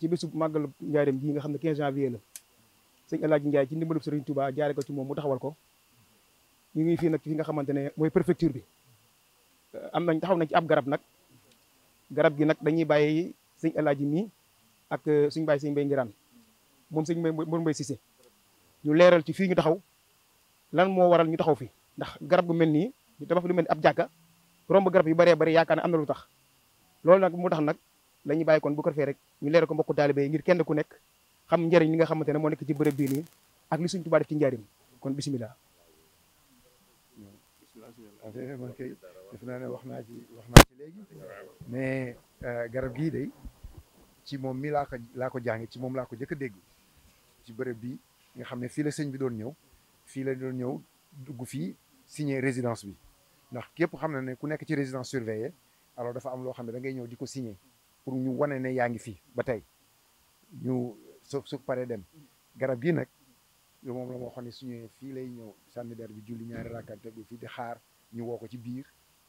ci bésub màggalu njaareem gii nga xam ne 15 janvier la sëñ El Hadj Ndiaye ci ndimbalub Serigne Touba jaare ko ci moom mu taxawal ko ñu ngi fii nag ci fi nga xamante ne mooy préfecture bi am nañ taxaw nañ ci ab garab nag garab gi nag dañuy bàyyi sëñ El Hadj mi ak suñu bàyyi sëñ Mbaye Ngiraan moom sëñ Mbaye Mor Mbaye Cissé ñu leeral ci fii ñu taxaw lan moo waral ñu taxaw fi ndax garab gu mel nii ñu tabax lu mel ni ab jàkka romb garab yu bëree bëri yaakaar ne am na lu tax loolu nag mu tax nag la ñu bàyyi kon bu ko defee rek ñu leeral ko mbokku taalibe yi ngir kenn ku nekk xam njëriñ li nga xamante ne moo nekk ci bërëb bii nii ak li suñ Tuubaa def ci njariñ kon bisimilah. man kay def naa ne wax naa ci wax naa ci léegi mais garab gii day ci moom mi laa ko laa ko jànge ci moom laa ko jëkk a dégg ci bërëb bi nga xam ne fii la sëñ bi doon ñëw fii la doon ñëw dugg fii signé résidence bi ndax képp xam na ne ku nekk ci résidence surveillée alors dafa am loo xam ne da ngay ñëw di ko signer pour ñu wane ne yaa ngi fii ba tey ñu su su paree dem garab gii nag lu moom la moo xam ne su ñëwee fii lay ñëw sànni der bi julli ñaari rakkante bi fii di xaar ñu woo ko ci biir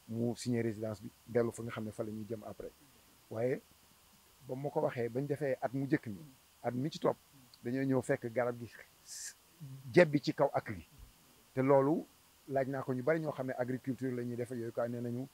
mu signer résidence bi dellu fa nga xam ne fa la ñuy jëm après waaye ba ma ko waxee bañ defee at mu njëkk mi at mi ci topp dañoo ñëw fekk garab gi jebbi ci kaw ak gi te loolu laaj naa ko ñu bari ñoo xam ne agriculture la ñuy def yooyu quoi nee nañu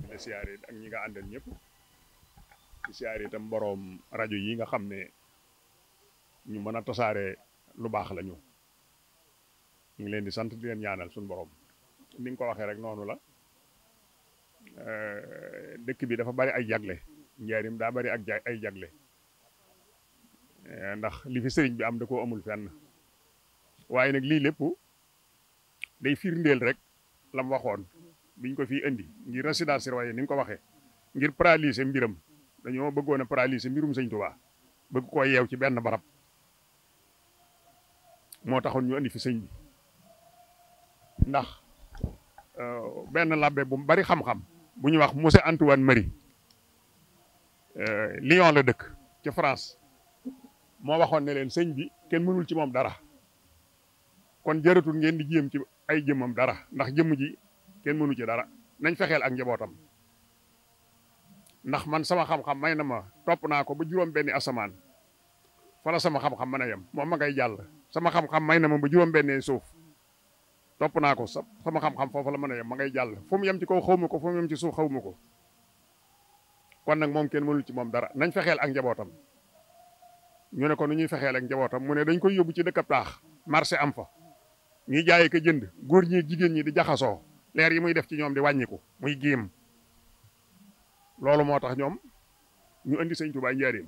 di la siyaare ak ñi nga àndal ñëpp di siyaare itam boroom rajo yi nga xam ne ñu mën a tasaare lu baax la ñu ngi leen di sant di leen ñaanal suñu borom ni nga ko waxee rek noonu la eh, dëkk bi dafa bari ay jagle njaarim daa bari ak ay jagle eh, ndax li fi sëriñ bi am da koo amul fenn waaye nag lii lépp day firndeel rek la mu waxoon biñ ko fii indi ngir résidence surveillée ni nga ko waxee ngir paralyser mbiram dañoo bëggoon a paralyser mbirum sëñ Tuubaa bëgg koo yeew ci benn barab moo taxoon ñu indi fi sëñ bi ndax euh, benn labbe bu bari xam-xam bu ñu wax monsieur Antoine Marie euh, Lyon la dëkk ci France moo waxoon ne leen sëñ bi kenn mënul ci moom dara kon jaratul ngeen di jéem ci ay jëmmam dara ndax jëmm ji kenn mënu ci dara nañ fexeel ak njabootam ndax man sama xam-xam may na ma topp naa ko ba juróom benni asamaan fala sama xam-xam mën a yem moom ma ngay jàll sama xam-xam may na ma ba juróom benni suuf topp naa ko sama xam-xam foofu la mën a yem ma ngay jàll fu mu yem ci kaw xaw ma ko fu mu yem ci suuf xaw ma ko kon nag moom kenn mënul ci moom dara nañ fexeel ak njabootam ñu ne ko nu ñuy fexeel ak njabootam mu ne dañ koy yóbbu ci dëkkab taax marché am fa ñuy jaayee ko jënd góor ñi jigéen ñi di jaxasoo leer yi muy def ci ñoom di wàññiku muy giim loolu moo tax ñoom ñu indi sëñ Tuubaa njaareem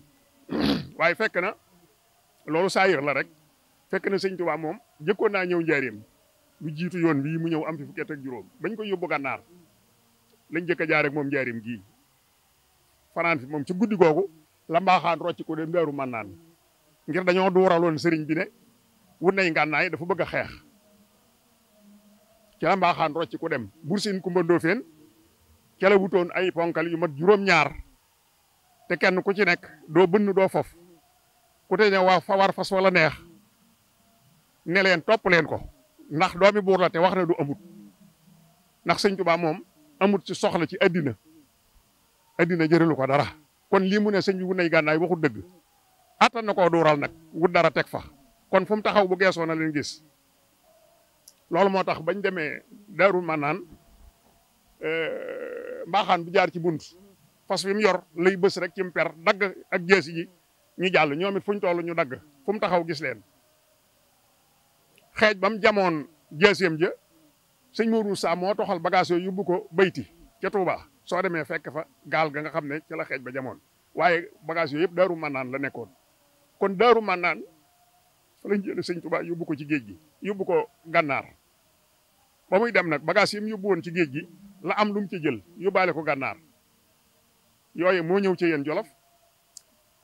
waaye fekk na loolu saayir la rek fekk na sëñ Tuubaa moom jëkkoon naa ñëw njaareem lu jiitu yoon bii mu ñëw am fi fukki at ak juróom bañ ko yóbbu gànnaar lañ jëkk a jaar ak moom njaarim gii fanaan fi moom ci guddi googu la mbaaxaan rocc ko dem daaru mannaan ngir dañoo duuraloon sëriñ bi ne wut nay ngànnaay dafa bëgg a xeex ci la mbaaxaan rocc ko dem bursin kumba ndóofeen ca la wutoon ay ponkal yu mat juróom-ñaar te kenn ku ci nekk doo bënn doo fof ku te ne waa fa war fas wala neex ne leen topp leen ko ndax doomi buur la te wax na du amut ndax sëñ Tuubaa moom amut ci soxla ci addina addina jëralu ko dara kon lii mu ne sëñ bi wu nay gànnaay waxut dëgg attan na koo duural nag wut dara teg fa kon fu mu taxaw bu geesoo na leen gis loolu moo tax bañ demee Daaru Manaan mbaaxaan bi jaar ci bunt fas wi mu yor lay bës rek ci mu per dagg ak jeesi ji ñu jàll ñoom it fu ñu toll ñu dagg fu mu taxaw gis leen xeej ba mu jamoon jaaseem ja sëñ Mourou Moussa moo toxal bagage yooyu yóbbu ko bayti ca Touba soo demee fekk fa gaal ga nga xam ne ci la xeej ba jamoon waaye bagage yooyu yëpp daaru mannaan la nekkoon kon daaru mannaan fa lañ jële sëñ Touba yóbbu ko ci géej gi yóbbu ko gànnaar ba muy dem nag bagage yi mu yóbbu woon ci géej gi la am lu mu ci jël yóbbaale ko gànnaar yooyu moo ñëw ci yéen jolof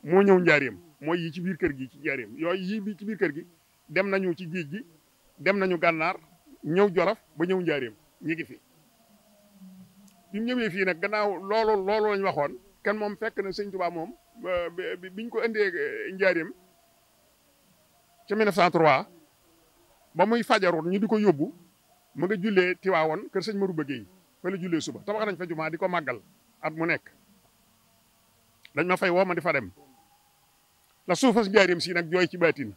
moo ñëw njaareem mooy yi ci biir kër gi ci njaareem yooyu yii bi ci biir kër gi dem nañu ci géej gi dem nañu gànnaar ñëw jolof ba ñëw njaareem ñi ngi fi bi mu ñëwee fii nag gannaaw loolu loolu lañ waxoon kenn moom fekk na sëñ Tuubaa moom biñ ko indee eh, njaareem ca 1903 ba muy fajaroon ñu di ko yóbbu mu nga jullee Tiwaawoon kër sëñ Maru Bëggey fa la jullee suba tabax nañ fa jumaa di ko màggal at mu nekk dañ ma fay woo ma di fa dem la suufas njaarim si nag jooy ci baatin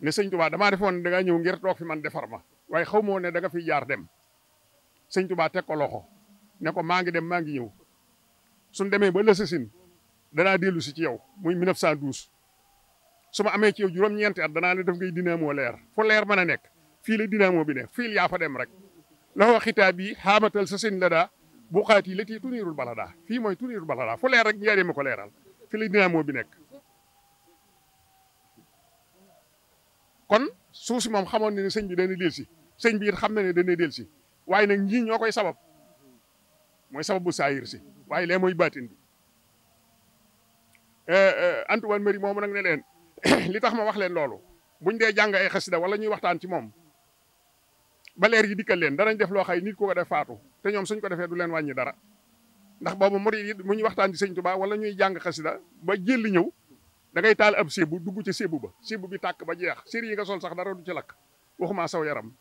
ne sëñ Tuubaa damaa defoon da ngaa ñëw ngir toog fi man defar ma waaye xaw ma woon ne da nga fiy jaar dem sëñ Tuubaa teg ko loxo ne ko maa ngi dem maa ngi ñëw suñ demee ba lësasin danaa dellu si ci yow muy 1912 su ma amee ci yow juróom-ñeenti at danaa ne def ngay dynamo leer fu leer mën a nekk fii la dynamo bi ne fii yaa fa dem rek la wax xitaab bi xaamatal sa seen la daa bu xaat yi la tii tuniirul bala daa fii mooy tuniirul bala daa fu leer rek njëriñ ma ko leeral fii la dynamo bi nekk kon suuf si moom xamoon na ne sëñ bi dana del si sëñ bi it xam na ne dana del si waaye nag ñii ñoo koy sabab mooy sababu saayir si waaye lee mooy baatin bi eh, eh, Antoine Mari moomu nag ne leen li tax ma wax leen loolu buñ dee jàng ay xasida wala ñuy waxtaan ci moom ba leer yi dikkal leen danañ def loo xay nit ku ko def faatu te ñoom suñ ko defee du leen wàññi dara ndax boobu murid yi mu ñuy waxtaan ci sëñ Tuubaa wala ñuy jàng xasida ba jël ñëw da ngay taal ab sébu dugg ci sébu ba sébu bi tàkk ba jeex sér yi nga sol sax dara du ci lakk waxumaa saw yaram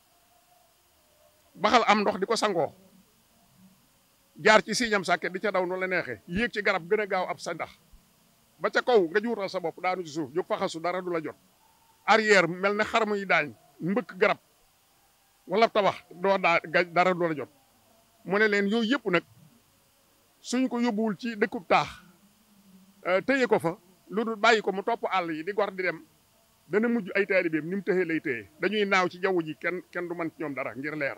baxal am ndox di ko sangoo jaar ci siñam sàkke di ca daw nu la neexee yéeg ci garab gën a gaaw ab sa ndax ba ca kaw nga juutal sa bopp daanu ci suuf jóg faxasu dara du la jot arrière mel ne xar muy daañ mbëkk garab wala tabax doo daa dara du la jot mu ne leen yooyu yëpp nag suñ ko yóbbuwul ci dëkkub taax euh, téye ko fa lu dul bàyyi ko mu topp àll yi di gor di dem dana mujj ay taalibeem ni mu tëxee lay tëye dañuy naaw ci jaww ji kenn kenn du mën ci ñoom dara ngir leer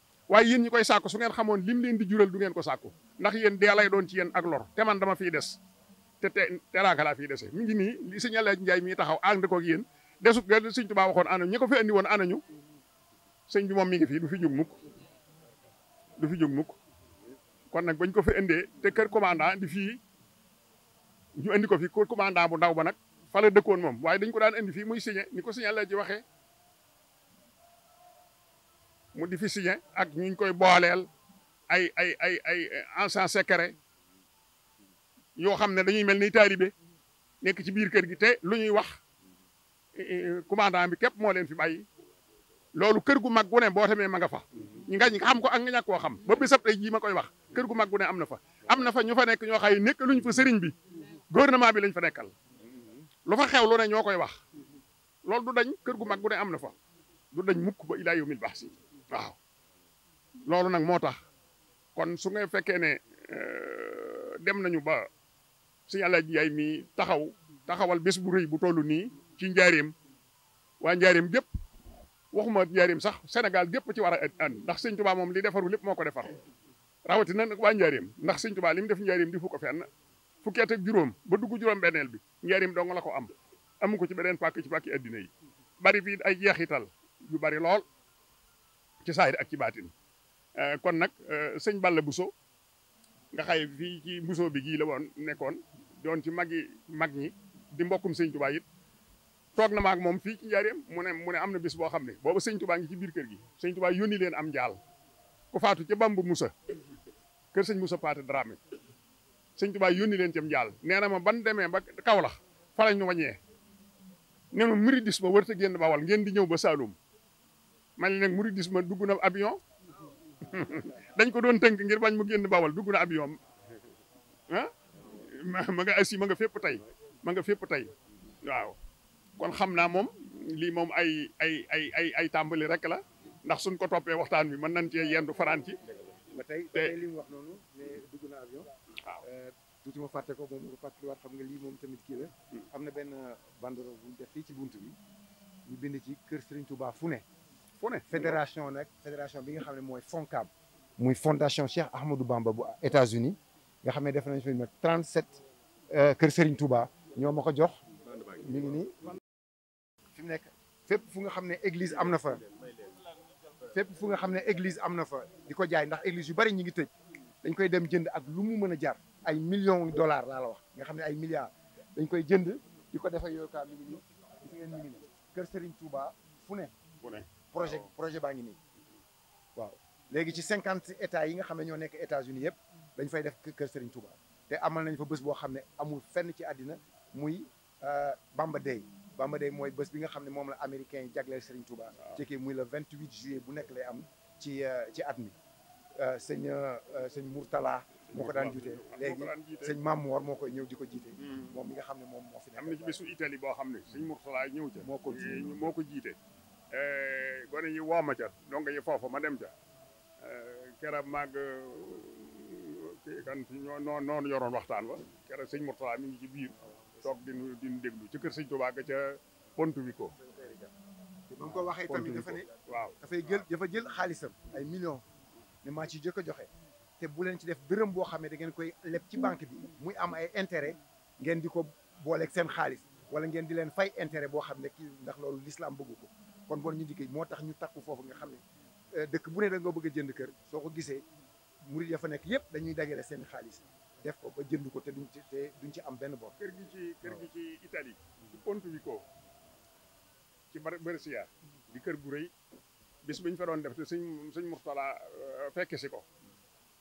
waaye yéen ñi koy sàkku su ngeen xamoon lim leen di jural du ngeen ko sàkku ndax yéen dee lay doon ci yéen ak lor te man dama fiy des te te teraanga laa fiy dese mi ngi nii li sëñ Alaaji Njaay mii taxaw ànd koog yéen desut ga sëñ Tuubaa waxoon ana ñi ko fi andi woon ana ñu sëñ bi moom mi ngi fi du fi jóg mukk du fi jóg mukk kon nag bañ ko fi indee te kër commandant di fii ñu indi ko fi kër commandant bu ndaw ba nag fa la dëkkoon moom waaye dañ ko daan indi fii muy signé ni ko signé la ji waxee mu di fi signé ak ñu koy booleel ay ay ay ay agent secret yoo xam ne dañuy mel ni taalibe nekk ci biir kër gi te lu ñuy wax eh, eh, commandant bi képp moo leen fi bàyyi loolu kër gu mag gu ne boo tamee ma nga fa nga xam ko ak nga ñàkk koo xam ba bisab tey jii ma koy wax kër gu mag gu ne am na fa am na fa ñu fa nekk ñoo xay nekk luñ fa sëriñ bi gouvernement bi lañ fa nekkal lu fa xew lu ne ñoo koy wax loolu du dañ kër gu mag gu ne am na fa du dañ mukk ba ilaa yawmil bahsi waaw loolu nag moo tax kon su ngay fekkee ne euh, dem nañu ba si yàlla yaay mi taxaw taxawal bés bu rëy bu toll nii ci njaareem waa njaareem gépp waxuma njaareem sax Sénégal gépp ci war a ànd ndax sëñ Tuubaa moom li defaru lépp moo ko defar rawatina nag waa njaareem ndax sëñ Tuubaa li mu def njaareem di fu ko fenn fukki at ak juróom ba dugg juróom benneel bi njariñ dong la ko am amu ko ci beneen pàkk ci pàkki addina yi bari fii ay jeexital yu bari lool ci saahir ak ci baatin eh, kon nag eh, sëñ Balla Bousso nga xay fii ci Bousso bi gii la woon nekkoon doon ci magi mag ñi di mbokkum sëñ Tuubaa it toog na maak moom fii ci njaareem mu ne mu ne am na bis boo xam ne booba sëñ Tuubaa ngi ci biir kër gi sëñ Tuubaa yónni leen am njaal ku faatu ca Bamba Moussa kër sëñ Moussa Paate Dramé sëñ Tuubaa yónni leen cam njaal nee na ma ban demee ba Kawlax fa lañ nu waññee ne nu muridisme ba wërta génn bawal ngeen di ñëw ba Saloum man leen muridisme dugg na avion dañ ko doon tënk ngir bañ mu génn bawal dugg na avion ah ma nga asi ma nga fépp tey ma nga fépp tey waaw kon xam naa moom lii moom ay ay ay ay ay tàmbali rek la ndax suñ ko toppee waxtaan bi mën nañ cee yendu faraan ci. ba tey ba tey li mu wax noonu ne dugg na avion. waaw euh, tuuti ma fàtte ko moom nga fàttaliwaat xam nga lii moom tamit kii la. Hmm. am na benn banderole bu ñu def fii ci bunt bi ñu bind ci kër Serigne Touba fu ne. fu ne fédération nag fédération bi nga xam ne mooy FONCAB. muy fondation Cheikh Ahmadou Bamba bu États-Unis nga xam ne def nañ fi nag 37 euh, kër Serigne Touba ñoo ma ko jox mi ngi nii fi mu nekk fépp fu nga xam ne église am na fa fépp fu nga xam ne église am na fa di ko jaay ndax église yu bari ñu ngi tëj dañ koy dem jënd ak lu mu mën a jar ay millions dollars laa la wax nga xam ne ay milliards dañ koy jënd di ko defee yooyu kaa mi ngi nii gis ngeen mi ngi nii kër Serigne Touba fu ne projet projet baa ngi nii waaw léegi ci cinquante états yi nga xam ne ñoo nekk États-Unis yëpp dañ fay def kër Serigne Touba te amal nañ fa bés boo xam ne amul fenn ci àddina muy euh, Bamba Day Bamba Day mooy bés bi nga xam ne moom la américain yi jagleel Serigne Touba ci kii muy le vingt huit juillet bu nekk lay am ci euh, ci at mi euh, sëñ sëñ Mourtala moo ko daan jiite léegi sëñ Maam Moor moo koy ñëw di ko jiite hmm. moom mi nga xam ne moom moo fi nekk am na ci bésu Italie boo xam ne sëñ Mourtala ñëw ca moo ko moo ko jiite eh, gone yi woo ma ca donc yi foofu ma dem ca eh, keroog maag eh, kan ñoo noonu yoroon waxtaan wa keroog sëñ Mourtala mi ngi ci biir toog di nu di nu déglu ci kër sëñ Tuubaa ga ca Pontuwiko. bu ko waxee tamit dafa ne waaw dafay jël dafa jël xaalisam ay millions ne maa ci jëkk a joxe te bu leen ci def dërëm boo xam ne da ngeen koy leb ci banque bi muy am ay intérêt ngeen di ko booleeg seen xaalis wala ngeen di leen fay intérêt boo xam ne kii ndax loolu l'islam bëgg ko kon bon ñu liggéey moo tax ñu takku foofu nga xam ne euh, dëkk bu ne da nga bëgg a jënd kër soo ko gisee murid ya fa nekk yëpp dañuy dajale seen xaalis def ko ba jënd ko te duñ ci te duñ ci am benn bor. kër gi ci kër gi ci Italie ci Pontevico ci Brescia di kër gu rëy bis bañ fa doon def te sëñ sëñ Murtala euh, fekke si ko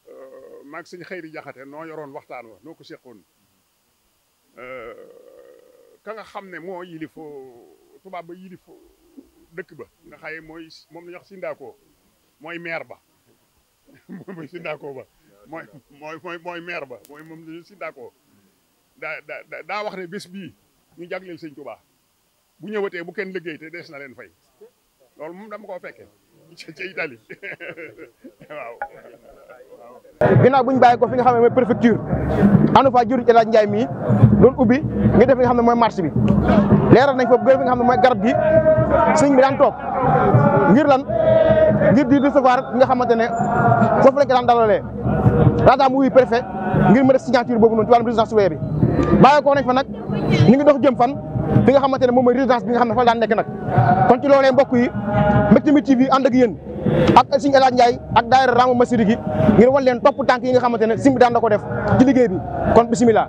euh, maag sëñ xëyri jaxate noo yoroon waxtaan wa noo ko seqoon euh, ka nga xam ne moo yilif tubaab ba yilif dëkk ba nga xaye mooy moom la ñuy wax sindaakoo mooy maire ba mooy sindaakoo ba mooy mooy mooy mooy maire ba mooy moom la ñuy sindaakoo daa daa daa wax ne bés bii ñu jagleel sëñ Tuubaa bu ñëwatee bu kenn liggéey te dees na leen fay loolu moom dama koo fekkee ci Italie waaw. ginnaaw bu ñu bàyyi ko fi nga xam ne mooy préfecture ànd fa jur El Hadj Ndiaye mii doon ubbi nga def li nga xam ne mooy marché bi leeral nañ foofu gërëm li nga xam ne mooy garab gi sëñ bi daan toog ngir lan ngir di recevoir ki nga xamante ne foofu lañ ko daan dalalee daataa mu wuyu préfet ngir mu def signature boobu noonu ci wàllum résidence surveillée bi bàyyi ko nañ fa nag. ñu ngi dox jëm fan fi nga xamante ne moom mooy résidence bi nga xam ne fa daan nekk nag kon ci loolee mbokk yi Mbectemi mi TV ànd ak yéen ak Serigne El Hadj Ndiaye ak daayira Rama Massiri gi ngir wan leen topp tànk yi nga xamante ne Serigne bi daan na ko def ci liggéey bi kon bisimilah.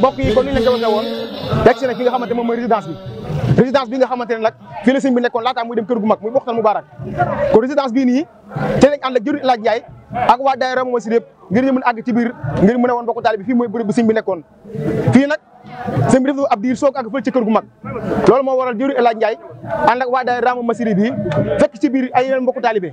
mbokk yi kon ni ñu leen ko waxee woon yegg si na fi nga xamante moom mooy résidence bi résidence bi nga xamante ne nag fii la sëñ bi nekkoon laataa muy dem kër gu mag muy Boxtal Moubarak kon résidence bii nii te lañ ànd ak jëriñ laaj Njaay ak waa daayira moom si lépp ngir ñu mën a àgg ci biir ngir mën a woon mbokku taalibe bi fii mooy bërëb bi sëñ bi nekkoon fii nag sëñ bi def ab diir soog àgg fële ci kër gu mag loolu moo waral jëriñ laaj Njaay ànd ak waa daayira moom masiri bi fekk ci biir ay yeneen mbokku taalibe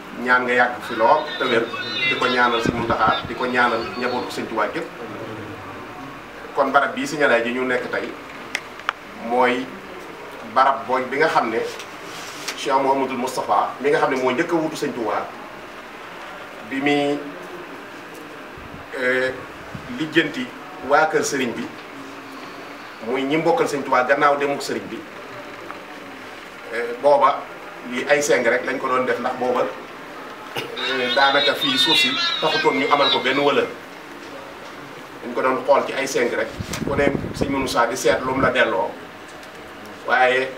ñaan nga yàgg fi lool te wér di ko ñaanal si Muntaxa di ko ñaanal njabootu Sëñ Tuubaa gépp kon barab bii si ñalaay ji ñu nekk tey mooy barab booy bi nga xam ne Cheikh Mouhamadul Moustapha mi nga xam ne moo njëkk a wutu Sëñ Tuubaa bi muy eh, lijjanti waa kër sëriñ bi muy ñi mbokkal Sëñ Tuubaa gannaaw demuk sëriñ bi eh, booba lii ay seng rek lañ ko doon def ndax booba eh, daanaka fii suuf si taxutoon ñu amal ko benn wala dañ ko doon xool ci ay seng rek ku ne sëñ Moussa di seet lu la delloo waaye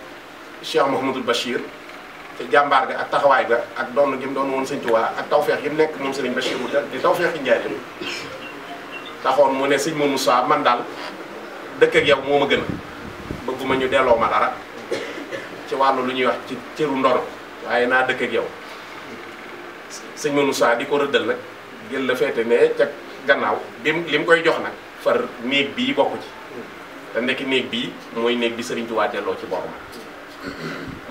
Cheikh Mouhamadul Bachir te jàmbaar ga ak taxawaay ga ak doon gi mu doon woon sëñ Tuubaa ak tawfeex yi mu nekk moom sëriñ Bachir bu di tawfeex yi njaay taxoon mu ne sëñ Moussa man daal dëkk ak yow moo ma gën bëgguma ñu delloo ma dara ci wàllu lu ñuy wax ci cëru ndor waaye naa dëkk ak yow sëñ Moussa di ko rëddal nag jël la féete ne ca gannaaw bi li mu koy jox nag far néeg bii bokku ci te nekk néeg bii mooy néeg bi Sëriñ Tuubaa delloo ci borom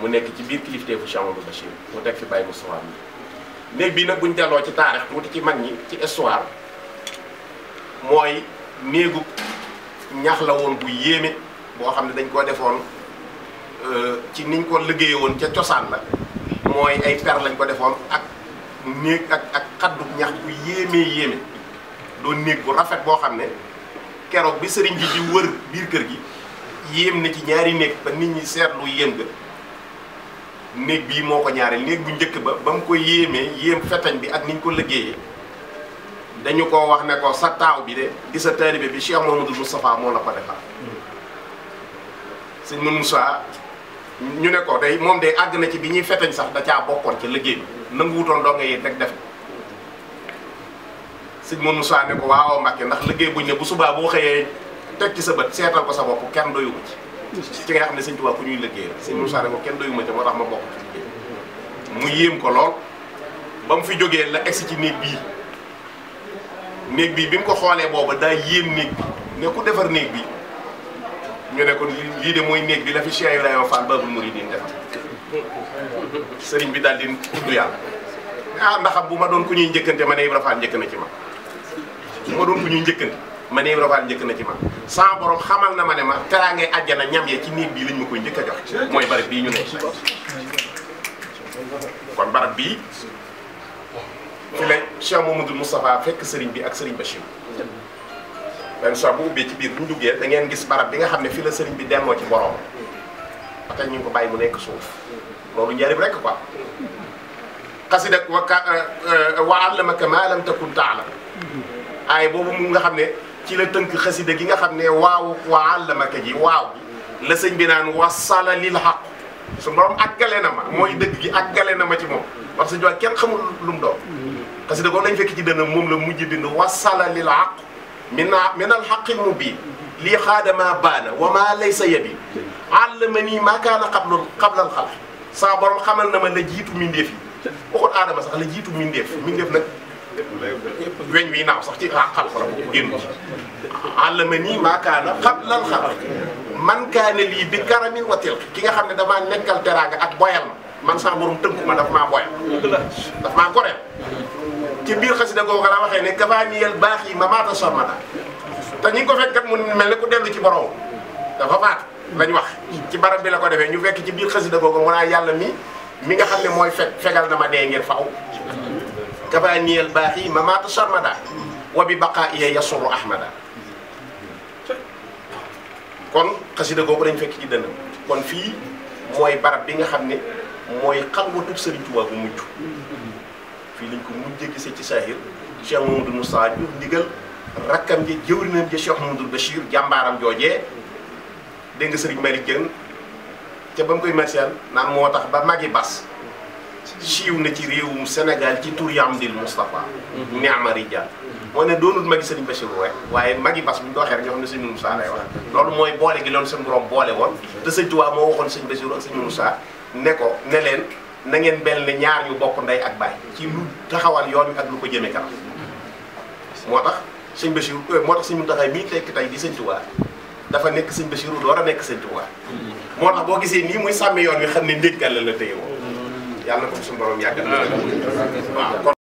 mu nekk ci biir kilifteefu Cheikh Amadou Bachir mu teg fi Baye Moussa bi néeg bii nag buñ delloo ci taarix tuuti ci mag ñi ci histoire mooy néegu ñax la woon bu yéeme boo xam ne dañ koo defoon euh, ci niñ ko liggéeye woon ca cosaan la mooy ay per lañ ko defoon ak néeg ak ak xaddu ñax bu yéemee yéeme doon néeg bu rafet boo xam ne keroog bi sëriñ bi di wër biir kër gi yéem na ci ñaari néeg ba nit ñi seetlu yéem ga néeg bii moo ko ñaareel néeg bu njëkk ba ba mu ko yéemee yéem fetañ bi ak niñ ko liggéeyee dañu ko wax ne ko sa taaw bi de di sa taalibe bi Cheikh Mouhamadou Moustapha moo la ko defal sëñ Mame Moussa ñu ne ko day moom day àgg na ci bi ñuy fetañ sax da caa bokkoon ca liggéey bi nangu wutoon doo nga yéen rek def sëñ Mame Moussa ne ko waaw Mbàkke ndax liggéey buñ ne bu subaa boo xëyee teg ci sa bët seetal ko sa bopp kenn doyu ko ci ci nga xam ne sëñ Tuubaa ku ñuy liggéey la sëñ Mame Moussa ne ko kenn doyu ma ca moo tax ma bokk ci liggéey mu yéem ko lool ba mu fi jógee la egsi ci néeg bii néeg bii bi mu ko xoolee booba daa yéem néeg bi ne ku defar néeg bi ñu ne ko lii de mooy néeg bi la fi Cheikh Ibrahima Fall Babul Mouridine defar sëriñ bi daal di tudd yàlla ah ndax bu ma doon ku ñuy njëkkante ma ne Ibra Fall njëkk na ci ma bu ma doon ku ñuy njëkkante ma ne Ibra Fall njëkk na ci ma sans borom xamal na ma ne ma teraangay àjjana ñam ya ci néeg bii lañ ma koy njëkk a jox mooy bari bii ñu ne kon barab bii fi la Cheikh Mamadou Moustapha fekk sëriñ bi ak sëriñ Bachir benn soo bu ubbee ci biir bu ñu duggee da ngeen gis barab bi nga xam ne fi la sëriñ bi delloo ci borom ba tey ñu ngi ko bàyyi mu nekk suuf loolu njëriñ rek quoi xasida wa ka wa allamaka ma lam takun taalam aay boobu mu nga xam ne ci la tënk xasida gi nga xam ne waaw wa allamaka ji waaw la sëñ bi naan wasala lil xaq su borom àggale na ma mooy dëgg gi àggale na ma ci moom parce que Sëñ Tuubaa kenn xamul lu mu doon parce que da ko lañ fekk ci dënn moom la mujj bind wasala lil haq min na min al haqil mubin lii xaadama baana wa maa laysa yabi àllama nii maa kaana qablu qabla al xalq saa borom xamal na ma la jiitu mindeef yi waxut aadama sax la jiitu mindeef mindeef nag weñ wi naaw sax ci xal ko la ko génn ci àllama nii maakaana xam lan xam man kaane lii bi karamin watil ki nga xam ne damaa nekkal teraanga ak boyal ma man saa borom tënku ma daf maa boyal daf maa goreel ci biir xasida googu laa waxee ne kafaaniyal baax yi ma maata sormata te ñi ngi ko fekk kat mu mel ne ku dellu ci borom dafa faatu lañ wax ci barab bi la ko defee ñu fekk ci biir xasida googu mu naa yàlla mi mi nga xam ne mooy fekk fegal na ma dee ngir faw kafa niyel baax yi ma maata sarmada wa bi baqaa iya yasuru ahmada kon xasida googu dañ fekk ci dënam kon fii mooy barab bi nga xam ne mooy xalwatub Sëriñ Tuubaa bu mujj fii lañ ko mujjee gisee ci saahir Cheikh Mamadou Moussa jox ndigal rakkam ji jëwrinam ji Cheikh Mamadou Bachir jàmbaaram joojee dégg nga Serigne Malick Dieng te ba mu koy martial naan moo tax ba magi bas siiw na ci réewum Sénégal ci tur Yamdil Moustapha Niama Rijal moo ne doonul magi Serigne Bachir rek waaye magi bas bu ñu ko waxee rek ñoo xam ne Serigne Moussa lay wax loolu mooy boole gi loolu seen borom boole woon te Serigne Touba moo waxoon Serigne Bachir ak Serigne Moussa ne ko ne leen na ngeen mel ne ñaar ñu bokk ndey ak baay ci lu taxawal yoon wi ak lu ko jëmee kanam moo tax sëñ Bachir euh, moo tax sëñ Mountakha mii tekk tey di sëñ Touba dafa nekk sëñ Bachir door a nekk sëñ Touba moo tax boo gisee nii muy sàmme yoon wi xam ne ndéjkal la la téye woo yàlla na ko suñu borom yàggal waaw